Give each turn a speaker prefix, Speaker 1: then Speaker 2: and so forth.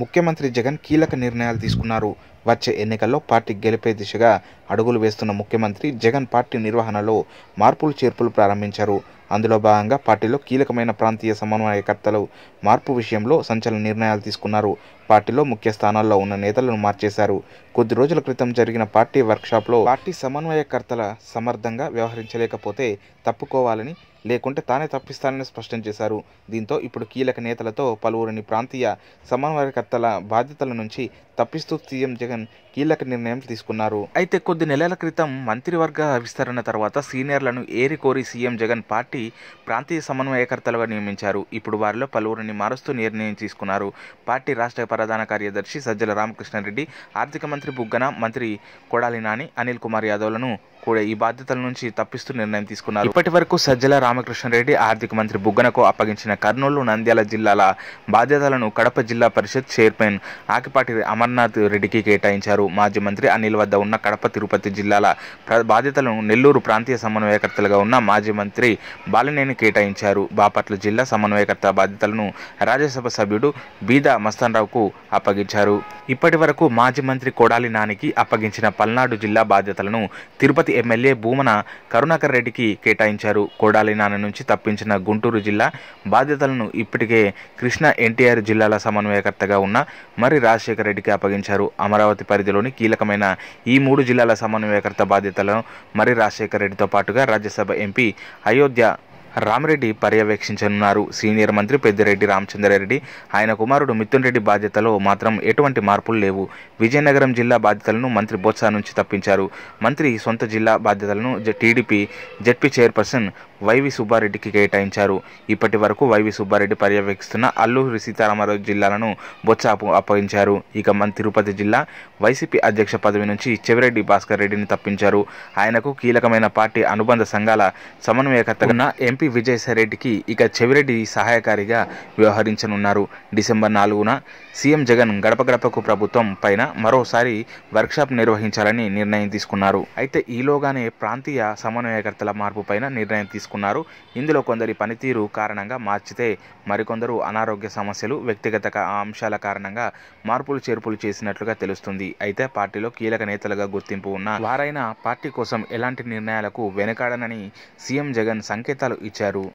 Speaker 1: ముఖ్యమంత్రి జగన్ కీలక నిర్ణయాలు తీసుకున్నారు. వచ్చే ఎన్నికల్లో పార్టీ గెలిపే దిశగా అడుగులు వేస్తున్న ముఖ్యమంత్రి జగన్ పార్టీ నిర్వహణలో మార్పులు చేర్పులు ప్రారంభించారు. అందులో భాగంగా పార్టీలో కీలకమైన ప్రాంతీయ సమన్వయకర్తలు మార్పు విషయంలో సంచలన నిర్ణయాలు తీసుకున్నారు. పార్టీలో ముఖ్య స్థానాల్లో ఉన్న నేతలను మార్చేశారు. కొద్ది రోజుల క్రితం జరిగిన పార్టీ వర్క్షాప్లో పార్టీ సమన్వయకర్తల సమర్థంగా వ్యవహరించలేకపోతే తప్పుకోవాలని లేకుంటే తానే తప్పిస్తానని స్పష్టం చేశారు. దీంతో ఇప్పుడు కీలక నేతలతో పలువురిని ప్రాంతీయ సమన్వయకర్తల బాధ్యతల నుంచి తప్పిస్తూ సీఎం జగన్ కీలక నిర్ణయం తీసుకున్నారు. అయితే కొద్ది నెలల క్రితం మంత్రివర్గ విస్తరణ తర్వాత సీనియర్లను ఏరి కోరి సీఎం జగన్ పార్టీ ప్రాంతీయ సమన్వయకర్తలుగా నియమించారు. ఇప్పుడు వారిలో పలువురిని మారుస్తూ నిర్ణయం తీసుకున్నారు. పార్టీ రాష్ట్ర ప్రధాన కార్యదర్శి సజ్జల రామకృష్ణారెడ్డి ఆర్థిక మంత్రి బుగ్గన మంత్రి కొడాలి నాని అనిల్ కుమార్ యాదవ్లను కూడా ఈ బాధ్యతల నుంచి తప్పిస్తూ నిర్ణయం తీసుకున్నారు. ఇప్పటి వరకు సజ్జల రామకృష్ణారెడ్డి ఆర్థిక మంత్రి బుగ్గనకు అప్పగించిన కర్నూలు నంద్యాల జిల్లాల బాధ్యతలను కడప జిల్లా పరిషత్ చైర్మన్ ఆకిపాటి అమర్నాథ్ రెడ్డికి కేటాయించారు. మాజీ మంత్రి అనిల్ వద్ద ఉన్న కడప తిరుపతి జిల్లాల బాధ్యతలను నెల్లూరు ప్రాంతీయ సమన్వయకర్తలుగా ఉన్న మాజీ మంత్రి బాలినేని కేటాయించారు. బాపట్ల జిల్లా సమన్వయకర్త బాధ్యతలను రాజ్యసభ సభ్యుడు బీదా మస్తాన్రావుకు అప్పగించారు. ఇప్పటి వరకు మాజీ మంత్రి కొడాలి నానికి అప్పగించిన పల్నాడు జిల్లా బాధ్యతలను తిరుపతి ఎమ్మెల్యే భూమన కరుణాకర్ రెడ్డికి కేటాయించారు. కొడాలి నాని నుంచి తప్పించిన గుంటూరు జిల్లా బాధ్యతలను ఇప్పటికే కృష్ణ ఎన్టీఆర్ జిల్లాల సమన్వయకర్తగా ఉన్న మరి రాజశేఖర రెడ్డికి అప్పగించారు. అమరావతి పరిధిలోని కీలకమైన ఈ మూడు జిల్లాల సమన్వయకర్త బాధ్యతలను మరి రాజశేఖర రెడ్డితో పాటుగా రాజ్యసభ ఎంపీ అయోధ్య రామరెడ్డి పర్యవేక్షించనున్నారు. సీనియర్ మంత్రి పెద్దిరెడ్డి రామచంద్రారెడ్డి ఆయన కుమారుడు మిథున్ రెడ్డి బాధ్యతలో మాత్రం ఎటువంటి మార్పులు లేవు. విజయనగరం జిల్లా బాధ్యతలను మంత్రి బొత్స నుంచి తప్పించారు. మంత్రి సొంత జిల్లా బాధ్యతలను టీడీపీ జెడ్పీ చైర్పర్సన్ వైవి సుబ్బారెడ్డికి కేటాయించారు. ఇప్పటి వరకు వైవి సుబ్బారెడ్డి పర్యవేక్షిస్తున్న అల్లూరి సీతారామరాజు జిల్లాలను బొత్స అప్పగించారు. ఇక మన తిరుపతి జిల్లా వైసీపీ అధ్యక్ష పదవి నుంచి చెవిరెడ్డి భాస్కర్ రెడ్డిని తప్పించారు. ఆయనకు కీలకమైన పార్టీ అనుబంధ సంఘాల సమన్వయకర్తగా ఎంపీ ఎంపీ విజయసాయిరెడ్డికి ఇక చెవిరెడ్డి సహాయకారిగా వ్యవహరించనున్నారు. డిసెంబర్ నాలుగున సీఎం జగన్ గడప గడపకు ప్రభుత్వం పైన మరోసారి వర్క్షాప్ నిర్వహించాలని నిర్ణయం తీసుకున్నారు. అయితే ఈలోగానే ప్రాంతీయ సమన్వయకర్తల మార్పు పైన నిర్ణయం తీసుకున్నారు. ఇందులో కొందరి పనితీరు కారణంగా మార్చితే మరికొందరు అనారోగ్య సమస్యలు వ్యక్తిగత అంశాల కారణంగా మార్పులు చేర్పులు చేసినట్లుగా తెలుస్తుంది. అయితే పార్టీలో కీలక నేతలుగా గుర్తింపు ఉన్న వారైనా పార్టీ కోసం ఎలాంటి నిర్ణయాలకు వెనకాడనని సీఎం జగన్ సంకేతాలు ఇచ్చారు.